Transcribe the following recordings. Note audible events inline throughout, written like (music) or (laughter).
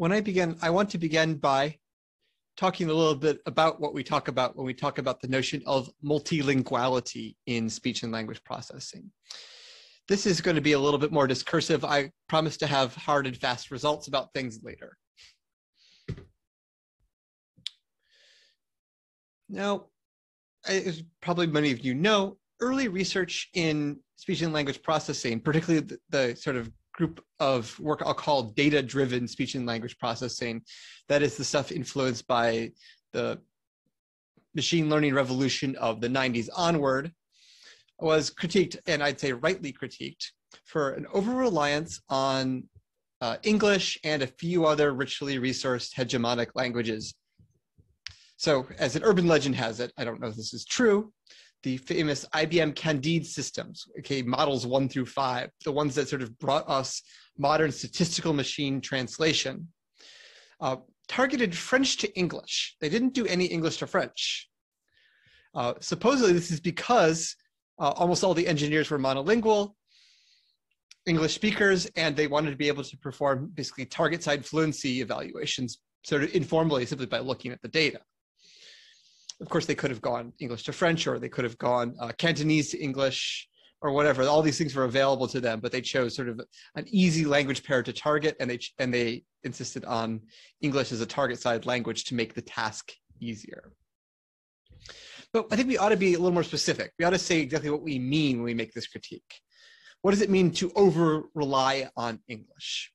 when I begin, I want to begin by talking a little bit about what we talk about when we talk about the notion of multilinguality in speech and language processing. This is going to be a little bit more discursive. I promise to have hard and fast results about things later. Now, as probably many of you know, early research in speech and language processing, particularly the, the sort of group of work I'll call data driven speech and language processing. That is the stuff influenced by the machine learning revolution of the 90s onward, was critiqued, and I'd say rightly critiqued, for an over reliance on uh, English and a few other richly resourced hegemonic languages. So, as an urban legend has it, I don't know if this is true, the famous IBM Candide systems, okay, models one through five, the ones that sort of brought us modern statistical machine translation, uh, targeted French to English. They didn't do any English to French. Uh, supposedly, this is because uh, almost all the engineers were monolingual, English speakers, and they wanted to be able to perform basically target side fluency evaluations sort of informally simply by looking at the data of course, they could have gone English to French, or they could have gone uh, Cantonese to English, or whatever. All these things were available to them, but they chose sort of an easy language pair to target, and they and they insisted on English as a target side language to make the task easier. But I think we ought to be a little more specific. We ought to say exactly what we mean when we make this critique. What does it mean to over rely on English?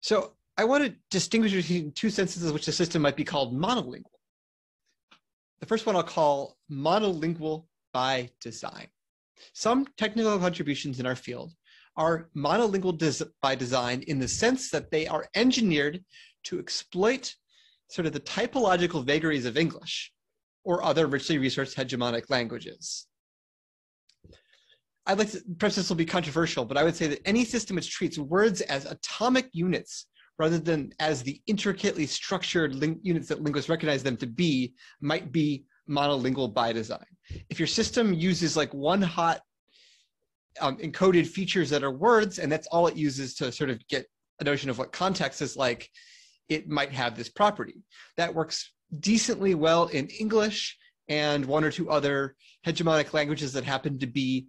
So I want to distinguish between two senses in which the system might be called monolingual. The first one I'll call monolingual by design. Some technical contributions in our field are monolingual des by design in the sense that they are engineered to exploit sort of the typological vagaries of English or other richly resourced hegemonic languages. I'd like to, perhaps this will be controversial, but I would say that any system which treats words as atomic units rather than as the intricately structured units that linguists recognize them to be, might be monolingual by design. If your system uses like one hot um, encoded features that are words, and that's all it uses to sort of get a notion of what context is like, it might have this property. That works decently well in English and one or two other hegemonic languages that happen to be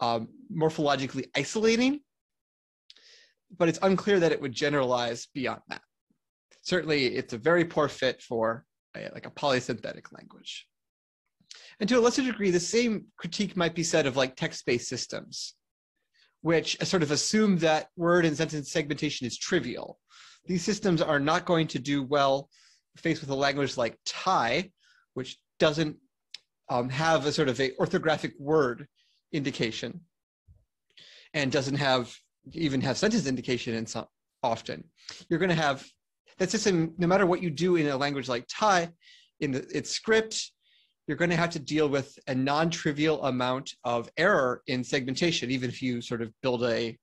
um, morphologically isolating but it's unclear that it would generalize beyond that. Certainly, it's a very poor fit for a, like a polysynthetic language. And to a lesser degree, the same critique might be said of like text-based systems, which sort of assume that word and sentence segmentation is trivial. These systems are not going to do well faced with a language like Thai, which doesn't um, have a sort of a orthographic word indication and doesn't have even have sentence indication in some often. You're going to have that system, no matter what you do in a language like Thai, in the, its script, you're going to have to deal with a non-trivial amount of error in segmentation, even if you sort of build a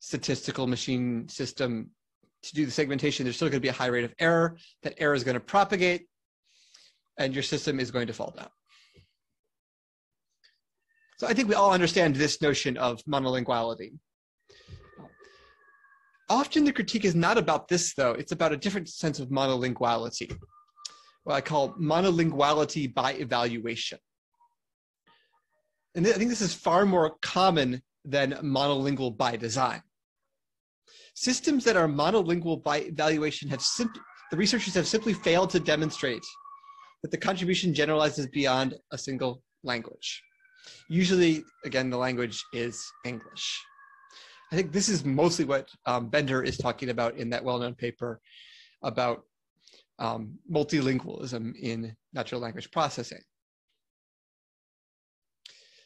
statistical machine system to do the segmentation, there's still going to be a high rate of error. That error is going to propagate, and your system is going to fall down. So I think we all understand this notion of monolinguality. Often the critique is not about this, though. It's about a different sense of monolinguality, what I call monolinguality by evaluation. And I think this is far more common than monolingual by design. Systems that are monolingual by evaluation have simply, the researchers have simply failed to demonstrate that the contribution generalizes beyond a single language. Usually, again, the language is English. I think this is mostly what um, Bender is talking about in that well-known paper about um, multilingualism in natural language processing.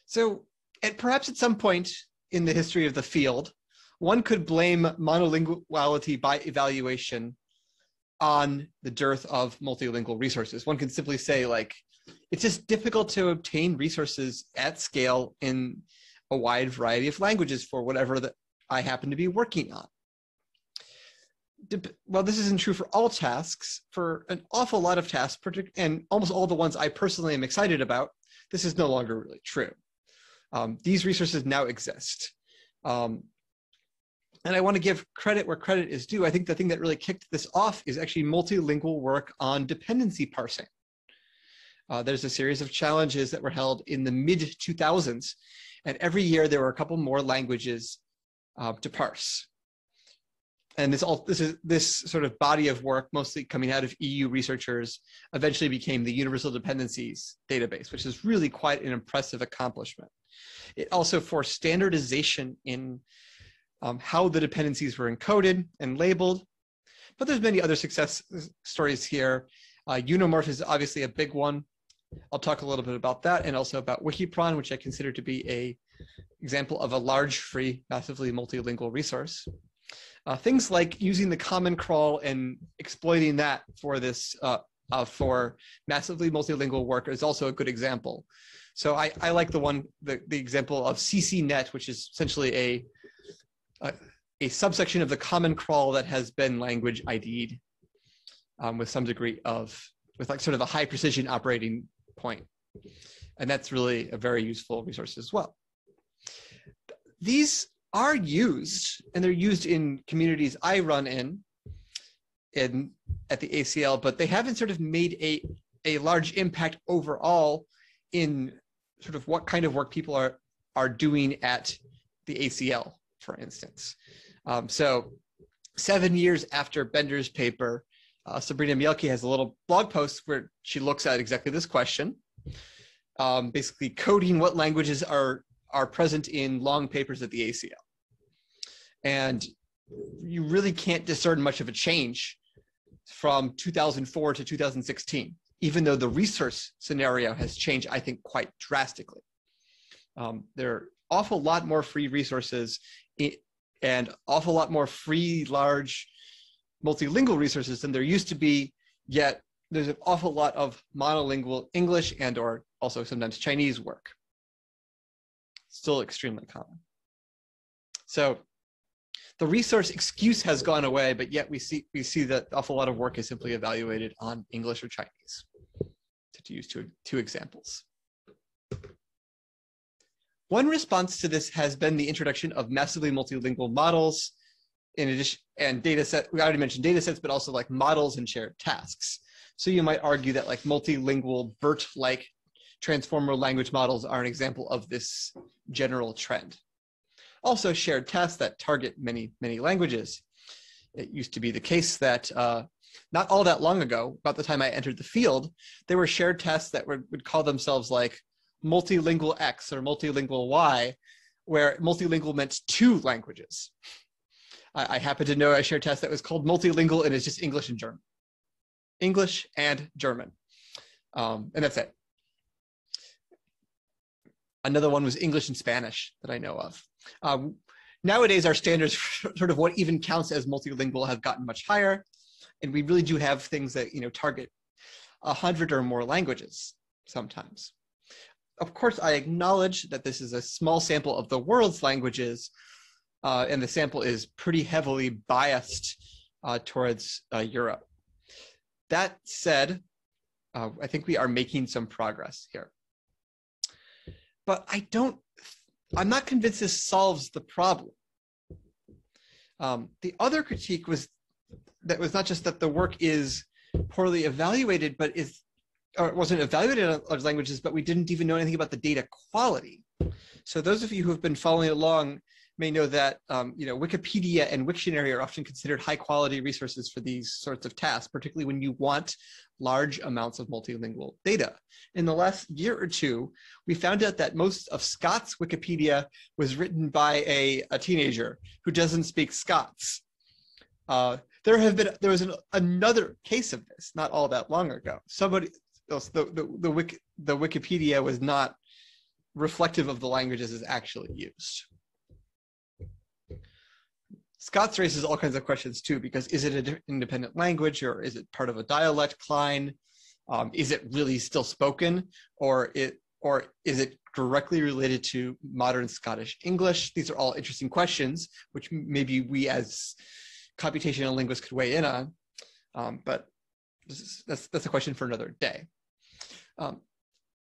So at perhaps at some point in the history of the field, one could blame monolinguality by evaluation on the dearth of multilingual resources. One can simply say like, it's just difficult to obtain resources at scale in a wide variety of languages for whatever the I happen to be working on. Well, this isn't true for all tasks. For an awful lot of tasks, and almost all the ones I personally am excited about, this is no longer really true. Um, these resources now exist. Um, and I want to give credit where credit is due. I think the thing that really kicked this off is actually multilingual work on dependency parsing. Uh, there's a series of challenges that were held in the mid 2000s, and every year there were a couple more languages uh, to parse. And this all this is this sort of body of work, mostly coming out of EU researchers, eventually became the Universal Dependencies database, which is really quite an impressive accomplishment. It also forced standardization in um, how the dependencies were encoded and labeled. But there's many other success stories here. Uh, UniMorph is obviously a big one. I'll talk a little bit about that and also about WikiPron, which I consider to be a example of a large, free, massively multilingual resource. Uh, things like using the common crawl and exploiting that for this uh, uh, for massively multilingual work is also a good example. So I, I like the one the, the example of CCNet, which is essentially a, a, a subsection of the common crawl that has been language ID'd um, with some degree of with like sort of a high precision operating point. And that's really a very useful resource as well. These are used, and they're used in communities I run in, in at the ACL, but they haven't sort of made a, a large impact overall in sort of what kind of work people are, are doing at the ACL, for instance. Um, so seven years after Bender's paper, uh, Sabrina Mielke has a little blog post where she looks at exactly this question, um, basically coding what languages are are present in long papers at the ACL. And you really can't discern much of a change from 2004 to 2016, even though the resource scenario has changed, I think, quite drastically. Um, there are awful lot more free resources and awful lot more free, large, multilingual resources than there used to be, yet there's an awful lot of monolingual English and or also sometimes Chinese work. Still extremely common. So the resource excuse has gone away, but yet we see we see that awful lot of work is simply evaluated on English or Chinese. To use two, two examples. One response to this has been the introduction of massively multilingual models in addition and data set we already mentioned data sets but also like models and shared tasks so you might argue that like multilingual bert like transformer language models are an example of this general trend also shared tasks that target many many languages it used to be the case that uh, not all that long ago about the time i entered the field there were shared tests that were, would call themselves like multilingual x or multilingual y where multilingual meant two languages I, I happen to know a shared test that was called multilingual and it's just English and German. English and German. Um, and that's it. Another one was English and Spanish that I know of. Um, nowadays, our standards for (laughs) sort of what even counts as multilingual have gotten much higher. And we really do have things that, you know, target a hundred or more languages sometimes. Of course, I acknowledge that this is a small sample of the world's languages, uh, and the sample is pretty heavily biased uh, towards uh, Europe. That said, uh, I think we are making some progress here. But I don't, I'm not convinced this solves the problem. Um, the other critique was that was not just that the work is poorly evaluated, but is or it wasn't evaluated on large languages, but we didn't even know anything about the data quality. So those of you who have been following along may know that um, you know Wikipedia and Wiktionary are often considered high quality resources for these sorts of tasks, particularly when you want large amounts of multilingual data. In the last year or two, we found out that most of Scots Wikipedia was written by a, a teenager who doesn't speak Scots. Uh, there have been there was an, another case of this not all that long ago. Somebody else, the the the, Wiki, the Wikipedia was not reflective of the languages is actually used. Scots raises all kinds of questions too, because is it an independent language or is it part of a dialect line? Um, is it really still spoken or it or is it directly related to modern Scottish English? These are all interesting questions, which maybe we as computational linguists could weigh in on. Um, but is, that's, that's a question for another day. Um,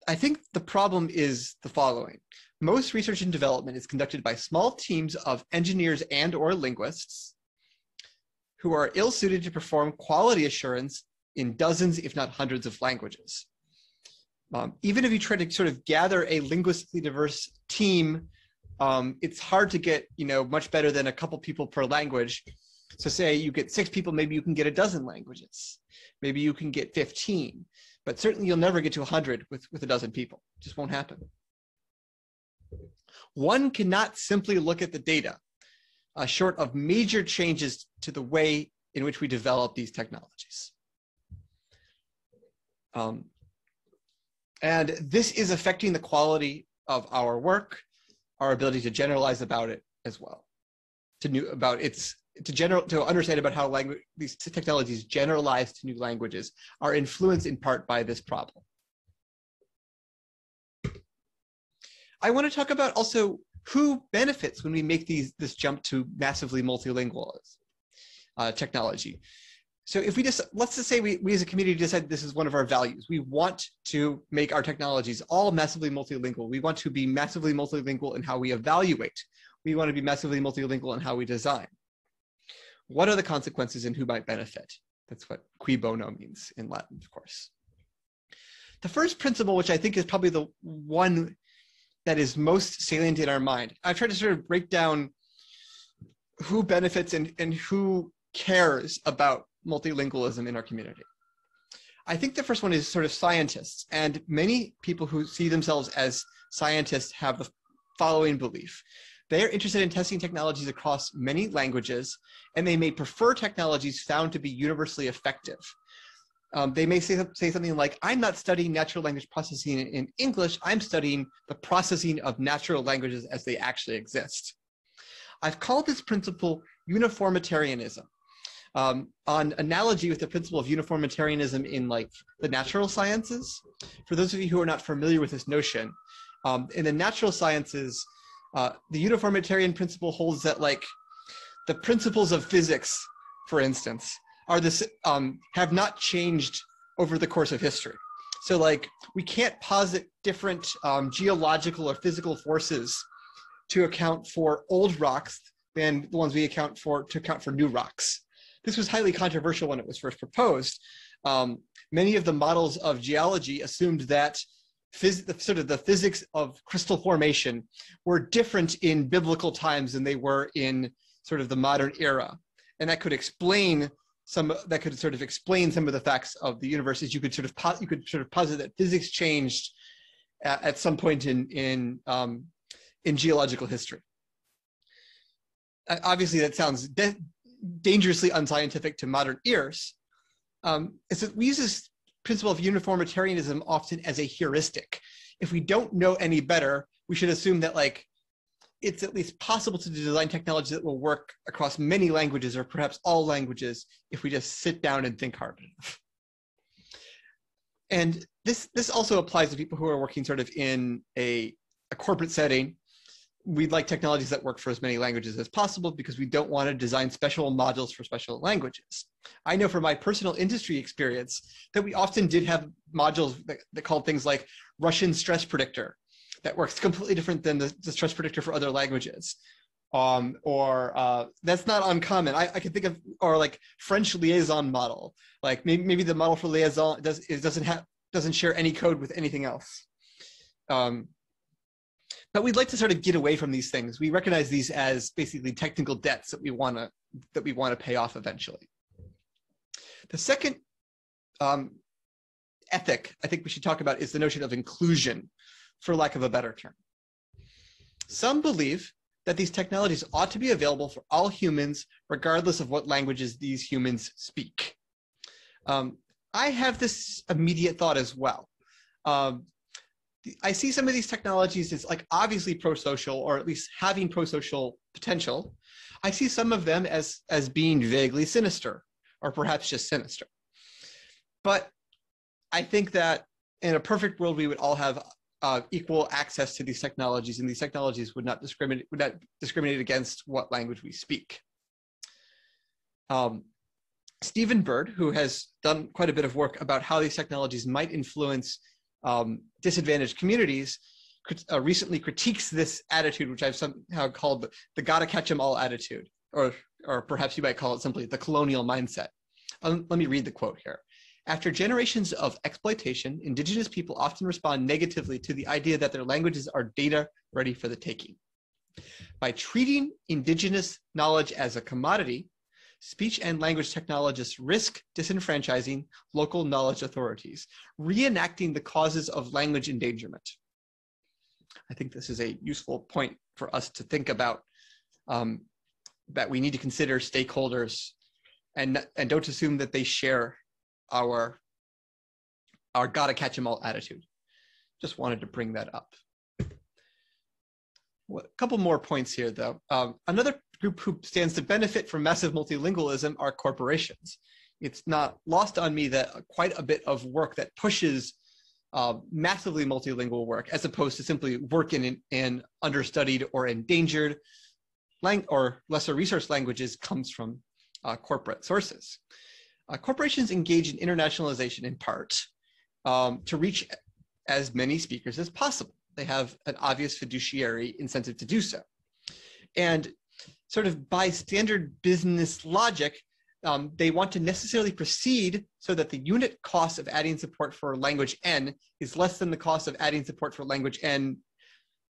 I think the problem is the following. most research and development is conducted by small teams of engineers and or linguists who are ill-suited to perform quality assurance in dozens, if not hundreds of languages. Um, even if you try to sort of gather a linguistically diverse team, um, it's hard to get, you know, much better than a couple people per language. So say you get six people, maybe you can get a dozen languages. Maybe you can get 15, but certainly you'll never get to 100 with, with a dozen people. It just won't happen. One cannot simply look at the data, uh, short of major changes to the way in which we develop these technologies. Um, and this is affecting the quality of our work, our ability to generalize about it as well, to new about its to general to understand about how language these technologies generalize to new languages are influenced in part by this problem. I want to talk about also who benefits when we make these this jump to massively multilingual uh, technology. So if we just, let's just say we, we as a community decide this is one of our values. We want to make our technologies all massively multilingual. We want to be massively multilingual in how we evaluate. We want to be massively multilingual in how we design. What are the consequences and who might benefit? That's what cui bono means in Latin, of course. The first principle, which I think is probably the one that is most salient in our mind, I've tried to sort of break down who benefits and, and who cares about multilingualism in our community. I think the first one is sort of scientists, and many people who see themselves as scientists have the following belief. They are interested in testing technologies across many languages, and they may prefer technologies found to be universally effective. Um, they may say, say something like, I'm not studying natural language processing in, English, I'm studying the processing of natural languages as they actually exist. I've called this principle uniformitarianism um, on analogy with the principle of uniformitarianism in like the natural sciences. For those of you who are not familiar with this notion, um, in the natural sciences, uh, the uniformitarian principle holds that like the principles of physics, for instance, are this um, have not changed over the course of history. So like we can't posit different um, geological or physical forces to account for old rocks than the ones we account for to account for new rocks. This was highly controversial when it was first proposed. Um, many of the models of geology assumed that phys- the, sort of the physics of crystal formation were different in biblical times than they were in sort of the modern era. And that could explain some that could sort of explain some of the facts of the universe is you could sort of po- you could sort of posit that physics changed at, at some point in in um, in geological history. Uh, obviously, that sounds de- dangerously unscientific to modern ears, um, that we use this principle of uniformitarianism often as a heuristic. If we don't know any better, we should assume that like it's at least possible to design technology that will work across many languages or perhaps all languages if we just sit down and think hard enough. And this, this also applies to people who are working sort of in a, a corporate setting we'd like technologies that work for as many languages as possible because we don't want to design special modules for special languages. I know from my personal industry experience that we often did have modules that, that called things like Russian stress predictor that works completely different than the, the stress predictor for other languages. Um, or uh, that's not uncommon. I, I can think of, or like French liaison model. Like maybe, maybe the model for liaison does, it doesn't have, doesn't share any code with anything else. Um, but we'd like to sort of get away from these things. We recognize these as basically technical debts that we want to that we want to pay off eventually. The second um, ethic I think we should talk about is the notion of inclusion, for lack of a better term. Some believe that these technologies ought to be available for all humans, regardless of what languages these humans speak. Um, I have this immediate thought as well. Um, I see some of these technologies as like obviously pro-social or at least having pro-social potential. I see some of them as as being vaguely sinister or perhaps just sinister. But I think that in a perfect world, we would all have uh, equal access to these technologies, and these technologies would not discriminate would not discriminate against what language we speak. Um, Steven Bird, who has done quite a bit of work about how these technologies might influence um, disadvantaged communities uh, recently critiques this attitude, which I've somehow called the, the gotta catch 'em all attitude, or, or perhaps you might call it simply the colonial mindset. Um, let me read the quote here. After generations of exploitation, indigenous people often respond negatively to the idea that their languages are data ready for the taking. By treating indigenous knowledge as a commodity, speech and language technologists risk disenfranchising local knowledge authorities, reenacting the causes of language endangerment. I think this is a useful point for us to think about um, that we need to consider stakeholders and, and don't assume that they share our, our gotta catch them all attitude. Just wanted to bring that up. A couple more points here, though. Um, another group who stands to benefit from massive multilingualism are corporations. It's not lost on me that quite a bit of work that pushes uh, massively multilingual work, as opposed to simply work in, in understudied or endangered lang- or lesser resource languages, comes from uh, corporate sources. Uh, corporations engage in internationalization in part um, to reach as many speakers as possible they have an obvious fiduciary incentive to do so. And sort of by standard business logic, um, they want to necessarily proceed so that the unit cost of adding support for language N is less than the cost of adding support for language N.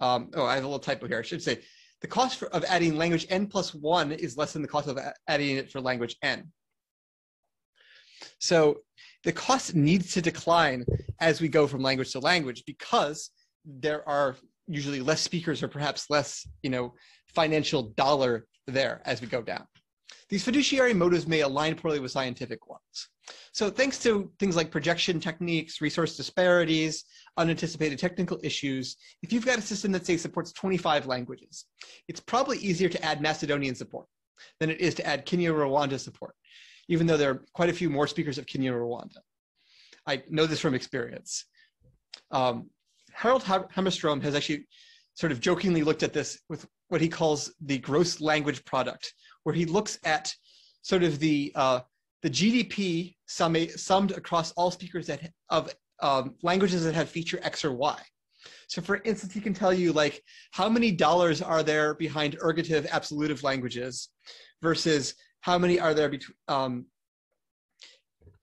Um, oh, I have a little typo here. I should say the cost for, of adding language N plus one is less than the cost of adding it for language N. So the cost needs to decline as we go from language to language because there are usually less speakers or perhaps less, you know, financial dollar there as we go down. These fiduciary motives may align poorly with scientific ones. So thanks to things like projection techniques, resource disparities, unanticipated technical issues, if you've got a system that say supports 25 languages, it's probably easier to add Macedonian support than it is to add Kinyarwanda support, even though there are quite a few more speakers of Kinyarwanda. I know this from experience. Um, Harald Hammarström has actually sort of jokingly looked at this with what he calls the gross language product, where he looks at sort of the uh, the GDP summed across all speakers that of um, languages that have feature X or Y. So, for instance, he can tell you like how many dollars are there behind ergative absolutive languages versus how many are there between um,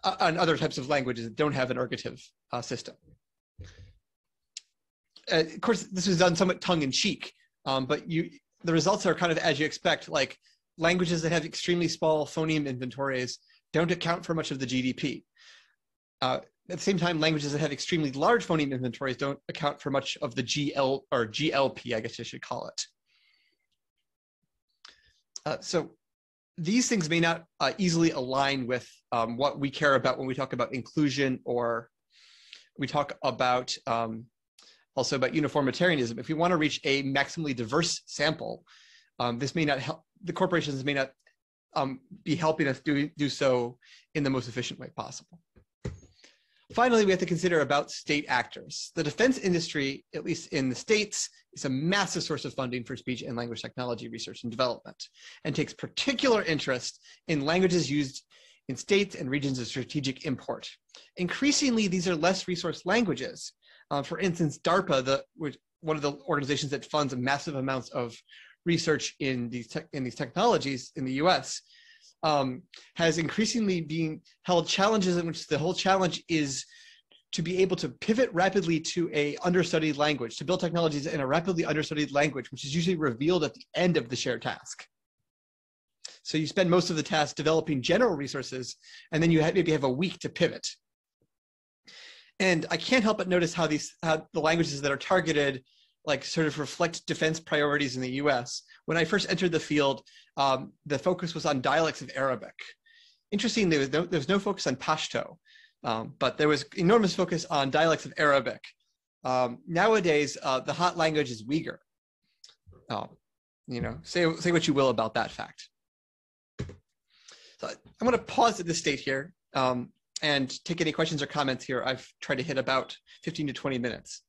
on other types of languages that don't have an ergative uh, system uh, of course, this was done somewhat tongue in cheek, um, but you the results are kind of as you expect. Like languages that have extremely small phoneme inventories don't account for much of the GDP. Uh, at the same time, languages that have extremely large phoneme inventories don't account for much of the GL or GLP, I guess I should call it. Uh, so these things may not uh, easily align with um, what we care about when we talk about inclusion or we talk about um, also about uniformitarianism. If we want to reach a maximally diverse sample, um, this may not help, the corporations may not um, be helping us do, do so in the most efficient way possible. Finally, we have to consider about state actors. The defense industry, at least in the States, is a massive source of funding for speech and language technology research and development, and takes particular interest in languages used in states and regions of strategic import. Increasingly, these are less resource languages, uh, for instance, DARPA, the which, one of the organizations that funds massive amounts of research in these te- in these technologies in the U.S. Um, has increasingly been held challenges in which the whole challenge is to be able to pivot rapidly to a understudied language, to build technologies in a rapidly understudied language, which is usually revealed at the end of the shared task. So you spend most of the task developing general resources, and then you have, maybe have a week to pivot. And I can't help but notice how these how the languages that are targeted like sort of reflect defense priorities in the US. When I first entered the field, um, the focus was on dialects of Arabic. Interesting, there was no, there was no focus on Pashto, um, but there was enormous focus on dialects of Arabic. Um, nowadays, uh, the hot language is Uyghur. Um, you know, say, say what you will about that fact. So I'm going to pause at this state here. Um, and take any questions or comments here. I've tried to hit about 15 to 20 minutes.